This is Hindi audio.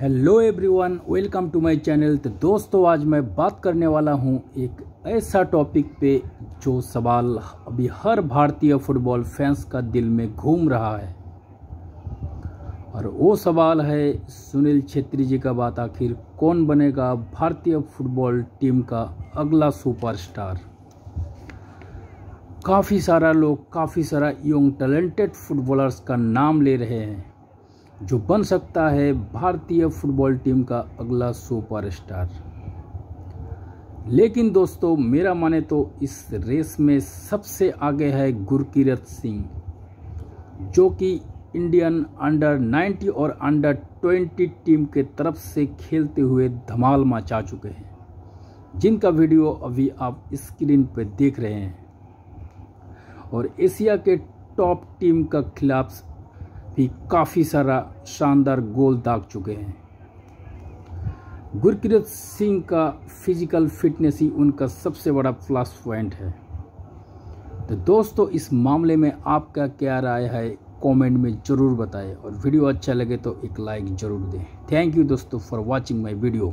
Hello everyone, welcome to my channel. तो दोस्तों, आज मैं बात करने वाला हूँ एक ऐसा टॉपिक पे जो सवाल अभी हर भारतीय फुटबॉल फैंस का दिल में घूम रहा है। और वो सवाल है, सुनील छेत्री जी का बात, आखिर कौन बनेगा भारतीय फुटबॉल टीम का अगला सुपरस्टार? काफ़ी सारा लोग, काफ़ी सारा यंग, टैलेंटेड फुटबॉलर्स का नाम ले रहे हैं। जो बन सकता है भारतीय फुटबॉल टीम का अगला सुपरस्टार लेकिन दोस्तों, मेरा माने तो इस रेस में सबसे आगे है गुरकीरत सिंह, जो कि इंडियन अंडर 90 और अंडर 20 टीम के तरफ़ से खेलते हुए धमाल मचा चुके हैं। जिनका वीडियो अभी आप स्क्रीन पर देख रहे हैं। और एशिया के टॉप टीम का खिलाफ भी काफ़ी सारा शानदार गोल दाग चुके हैं। गुरकीरत सिंह का फ़िज़िकल फिटनेस ही उनका सबसे बड़ा प्लस पॉइंट है। तो दोस्तों, इस मामले में आपका क्या राय है कमेंट में ज़रूर बताएँ और वीडियो अच्छा लगे तो एक लाइक ज़रूर दें। थैंक यू दोस्तों फॉर वाचिंग माय वीडियो